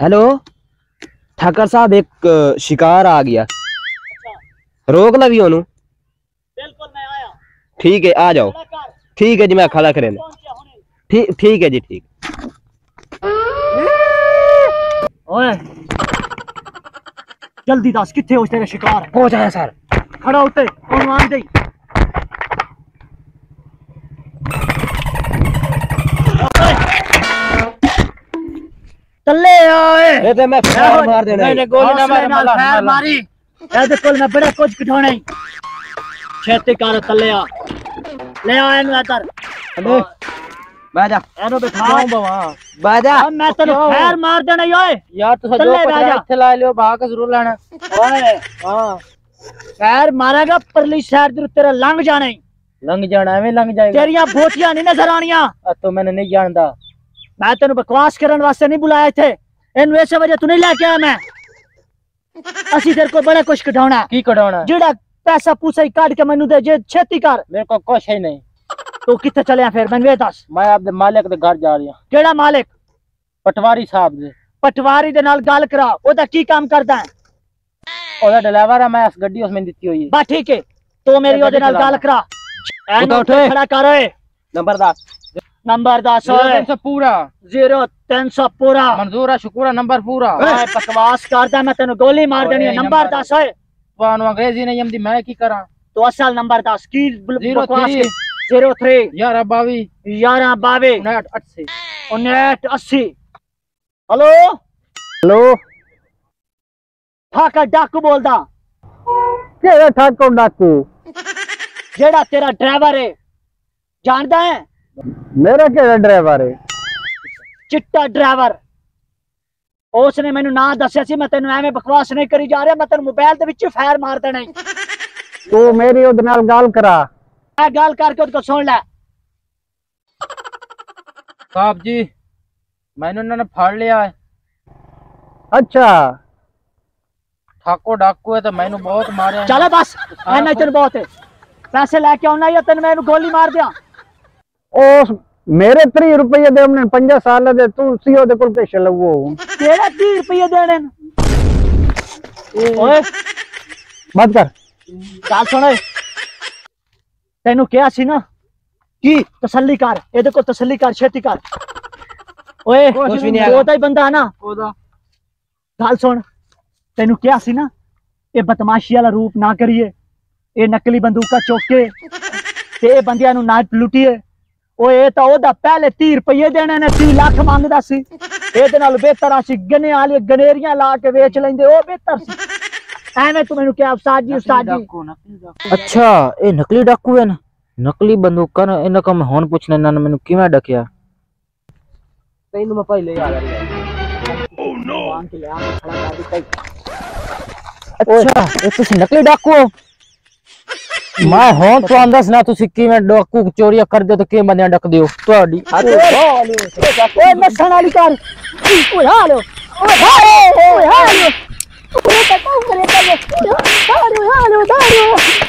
Hello? Thakur साहब एक शिकार आ गया। रोक लवी ओनू बिल्कुल मैं आया। ठीक है आ जाओ। ठीक है जी मैं खड़ा करें। ठीक ठीक है जी ठीक। ओए। जल्दी दस किथे हो तेरा शिकार? हो जाए सर। खड़ा होते कौन मान दे? ओए ये तो मैं फायर मार देना नहीं नहीं गोली ना मार मार फायर मारी ये तो कोल मैं बड़ा कुछ कठोना ही। छेती कार तल्लिया ले आ इन वेतर अबे बाजा एनो बिठाऊं बाबा बाजा अब मैं तेरे फायर मार देना ओए। यार तू जो पता इथे ला लियो भाग ज़रूर लेना। ओए। हाँ। फायर मारेगा परली शहर दे तेरा लंघ जाना ही। लंघ जाना एवें लंघ जाएगा। तेरियाँ बोटियाँ नहीं नज़र आनियाँ। तो मैंने नहीं जानदा। मैं तेन बकवास करने वास्ते नहीं बुलाया इतने ਇਸੇ ਵਜ੍ਹਾ ਤੂੰ ਨਹੀਂ ਲੈ ਕੇ ਆਇਆ ਮੈਂ ਅਸੀਂ ਤੇਰੇ ਕੋਲ ਬੜਾ ਕੁਝ ਕਢਾਉਣਾ ਕੀ ਕਢਾਉਣਾ ਜਿਹੜਾ ਪੈਸਾ ਪੂਸਾ ਹੀ ਕੱਢ ਕੇ ਮੈਨੂੰ ਦੇ ਜੇ ਛੇਤੀ ਕਰ ਮੇਰੇ ਕੋਲ ਕੁਛ ਹੀ ਨਹੀਂ ਤੂੰ ਕਿੱਥੇ ਚੱਲਿਆ ਫਿਰ ਮੈਨੂੰ ਇਹ ਦੱਸ ਮੈਂ ਆਪਦੇ ਮਾਲਕ ਦੇ ਘਰ ਜਾ ਰਿਹਾ ਕਿਹੜਾ ਮਾਲਿਕ ਪਟਵਾਰੀ ਸਾਹਿਬ ਦੇ ਪਟਵਾਰੀ ਦੇ ਨਾਲ ਗੱਲ ਕਰਾ ਉਹਦਾ ਕੀ ਕੰਮ ਕਰਦਾ ਹੈ ਉਹਦਾ ਡਰਾਈਵਰ ਆ ਮੈਂ ਇਸ ਗੱਡੀ ਉਸ ਮੈਂ ਦਿੱਤੀ ਹੋਈ ਹੈ ਬਸ ਠੀਕ ਹੈ ਤੂੰ ਮੇਰੀ ਉਹਦੇ ਨਾਲ ਗੱਲ ਕਰਾ ਇਹਨੂੰ ਉੱਠ। ਉੱਥੇ ਖੜਾ ਕਰ ਓਏ ਨੰਬਰ 10 ਨੰਬਰ ਦੱਸ ਓਏ ਪੂਰਾ 0300 ਪੂਰਾ ਮਨਜ਼ੂਰ ਆ ਸ਼ੁਕਰ ਆ ਨੰਬਰ ਪੂਰਾ ਓਏ ਬਕਵਾਸ ਕਰਦਾ ਮੈਂ ਤੈਨੂੰ ਗੋਲੀ ਮਾਰ ਦੇਣੀ ਹੈ ਓਏ, ਨੰਬਰ ਨੰਬਰ ਦੱਸ ਓਏ ਤੁਹਾਨੂੰ ਅੰਗਰੇਜ਼ੀ ਨਹੀਂ ਆਉਂਦੀ ਮੈਂ ਕੀ ਕਰਾਂ ਤੂੰ ਅਸਲ ਨੰਬਰ ਦੱਸ ਕੀ ਬਲ- 03 ਬਕਵਾਸ ਕੀ 03 11 22 11 22 59 80 59 80 ਹਲੋ ਹੈਲੋ ਠਾਕਾ ਡਾਕੂ ਬੋਲਦਾ ਕਿਹੜਾ ਠਾਕੋ ਡਾਕੂ ਜਿਹੜਾ ਤੇਰਾ ਡਰਾਈਵਰ ਹੈ ਜਾਣਦਾ ਹੈ ਮੇਰਾ ਕਿਹੜਾ ਡਰਾਈਵਰ ਹੈ ਚਿੱਟਾ ਡਰਾਈਵਰ ਉਸ ਨੇ ਮੈਨੂੰ ਨਾਂ ਦੱਸਿਆ ਸੀ ਮੈਂ ਤੈਨੂੰ ਐਵੇਂ ਬਕਵਾਸ ਨਹੀਂ ਕਰੀ ਜਾ ਰਿਹਾ ਮੈਂ ਤੈਨੂੰ ਮੋਬਾਈਲ ਦੇ ਵਿੱਚ ਫਾਇਰ ਮਾਰ ਦੇਣਾ। ਤੂੰ ਮੇਰੀ ਉਹਦੇ ਨਾਲ ਗੱਲ ਕਰਾ। ਇਹ ਗੱਲ ਕਰਕੇ ਉਹਦੇ ਕੋਲ ਸੁਣ ਲੈ। ਸਾਹਿਬ ਜੀ ਮੈਨੂੰ ਇਹਨਾਂ ਨੇ ਫੜ ਲਿਆ ਹੈ ਅੱਛਾ। ਠਾਕੋ ਡਾਕੂ ਹੈ ਤੇ ਮੈਨੂੰ ਬਹੁਤ ਮਾਰਿਆ ਚੱਲ ਬਸ ਐਨਾ ਤੈਨੂੰ ਬਹੁਤ ਹੈ ਪੈਸੇ ਲੈ ਕੇ ਆਉਣਾ ਜਾਂ ਤੈਨੂੰ ਮੈਂ ਇਹਨੂੰ ਗੋਲੀ ਮਾਰ ਦਿਆਂ। ਉਸ ਮੇਰੇ 30 ਰੁਪਏ ਦੇ ਉਹਨੇ 5 ਸਾਲ ਦੇ ਤੂੰ ਸੀ ਉਹਦੇ ਕੋਲ ਕਿਸ਼ ਲਵੋ ਕਿਹੜਾ 30 ਰੁਪਏ ਦੇਣੇ ਨੇ ਓਏ ਬੰਦ ਕਰ ਗੱਲ ਸੁਣ ਓਏ ਤੈਨੂੰ ਕਿਹਾ ਸੀ ਨਾ ਕੀ ਤਸੱਲੀ ਕਰ ਇਹਦੇ ਕੋਲ ਤਸੱਲੀ ਕਰ ਛੇਤੀ ਕਰ ਓਏ ਕੁਛ ਵੀ ਨਹੀਂ ਹੈਗਾ। ਉਹਦਾ ਹੀ ਬੰਦਾ ਹੈ ਨਾ ਉਹਦਾ ਗੱਲ ਸੁਣ ਤੈਨੂੰ ਕਿਹਾ ਸੀ ਨਾ ਇਹ ਬਦਮਾਸ਼ੀ ਵਾਲਾ ਰੂਪ ਨਾ ਕਰੀਏ ਇਹ ਨਕਲੀ ਬੰਦੂਕਾਂ ਚੁੱਕ ਕੇ ਤੇ ਇਹ ਬੰਦਿਆਂ ਨੂੰ ਨਾ ਲੁੱਟੀਏ ਓਏ ਇਹ ਤਾਂ ਉਹਦਾ ਪਹਿਲੇ 30 ਰੁਪਏ ਦੇਣੇ ਨੇ 30 ਲੱਖ ਮੰਗਦਾ ਸੀ। ਇਹਦੇ ਨਾਲ ਬਿਹਤਰ ਅਸੀਂ ਗਨੇ ਵਾਲੀ ਗਨੇਰੀਆਂ ਲਾ ਕੇ ਵੇਚ ਲੈਂਦੇ ਉਹ ਬਿਹਤਰ ਸੀ। ਐਵੇਂ ਤੂੰ ਮੈਨੂੰ ਕਿਹਾ ਉਸਤਾਦ ਜੀ ਉਸਤਾਦ ਜੀ। ਅੱਛਾ ਇਹ ਨਕਲੀ ਡਾਕੂ ਹਨ ਨਕਲੀ ਬੰਦੂਕਾਂ ਨੂੰ ਇਹਨਾਂ ਕੋਲ ਮੈਂ ਹੁਣ ਪੁੱਛਣਾ ਇਹਨਾਂ ਨੇ ਮੈਨੂੰ ਕਿਵੇਂ ਡਕਿਆ? ਤੈਨੂੰ ਮੈਂ ਪਹਿਲੇ ਆ ਰਿਹਾ। ਅੱਛਾ ਇਹ ਤੁਸੀਂ ਨਕਲੀ ਡਾਕੂ ਹੋ? मैं हूँ तो अंदर ना तू सिक्की में डोकू चोरिया कर दे तो के बंदे डक दियो तोड़ी ओ नशन वाली कार ओ हालो ओ हालो ओ हालो ओ बताओ करे तो हालो हालो हालो